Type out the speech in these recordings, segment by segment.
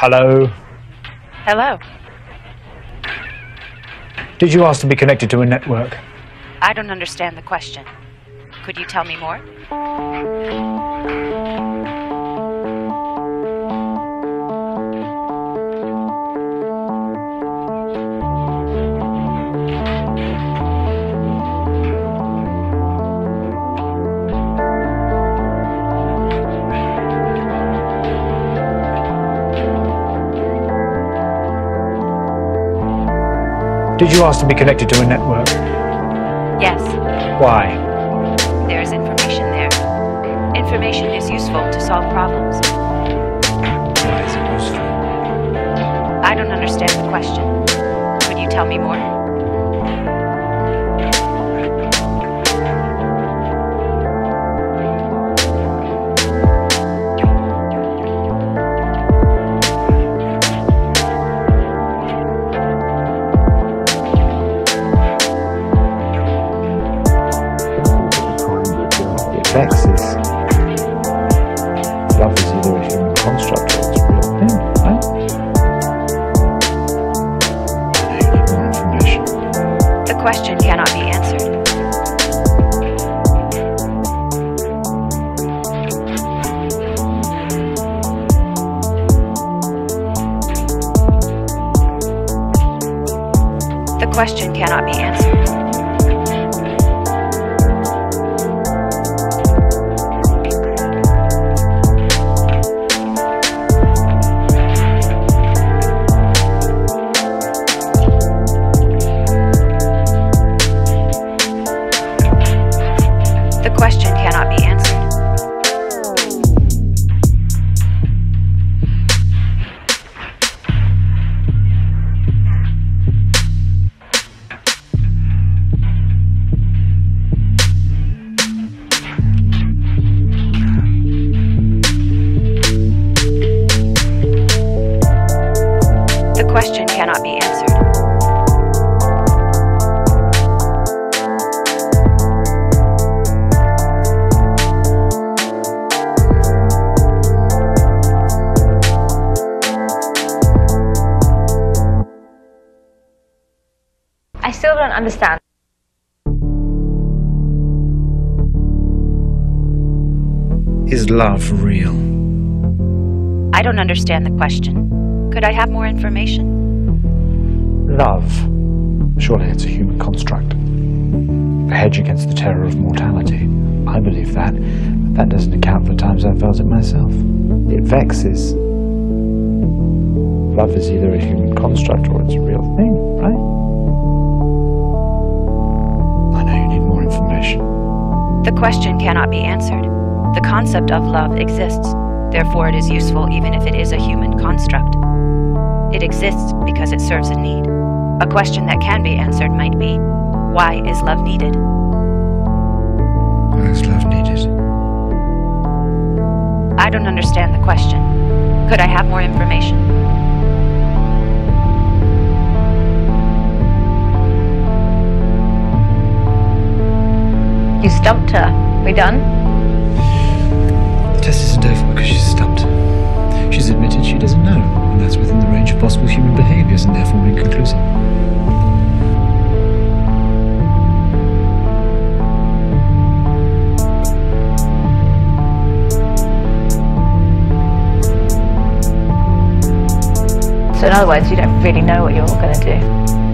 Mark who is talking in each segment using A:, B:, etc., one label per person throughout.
A: Hello?
B: Hello.
A: Did you ask to be connected to a network?
B: I don't understand the question. Could you tell me more?
A: Did you ask to be connected to a network?
B: Yes,
A: Why?
B: there is information there. Information is useful to solve problems.
A: Why is it useful?
B: I don't understand the question. Could you tell me more?
A: Construct.
B: The question cannot be answered. The question cannot be answered. Cannot be answered.
C: I still don't understand.
A: Is love real?
B: I don't understand the question. Could I have more information?
A: Love. Surely it's a human construct. A hedge against the terror of mortality. I believe that, but that doesn't account for the times I've felt it myself. It vexes. Love is either a human construct or it's a real thing, right? I know you need more information.
B: The question cannot be answered. The concept of love exists, therefore, it is useful even if it is a human construct. It exists because it serves a need. A question that can be answered might be why is love needed?
A: Why is love needed?
B: I don't understand the question. Could I have more information?
C: You stumped her. We done?
A: The test isn't over because she's stumped. She's admitted she doesn't know, and that's within the range of possible human behaviors and therefore inconclusive.
C: So in other words, you don't really know what you're going to do.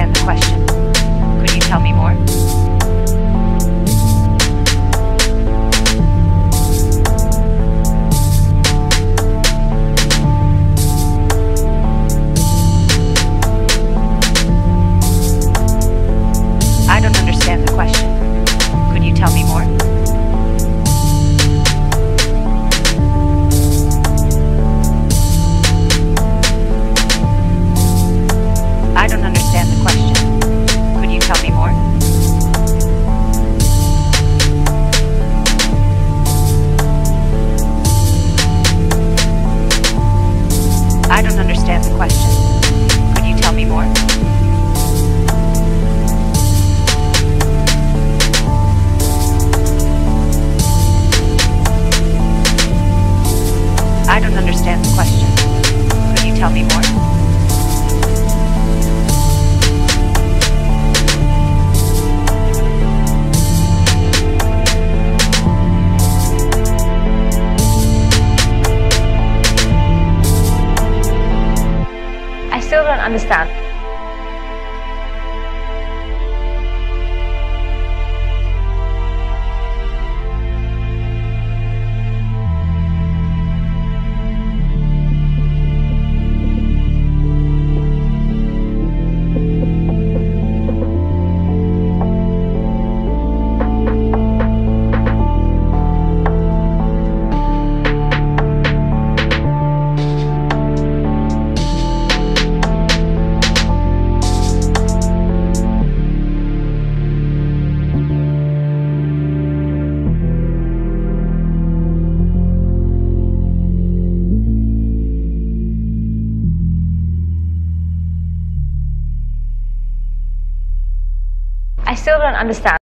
B: Understand the question.
C: Understand. Still don't understand.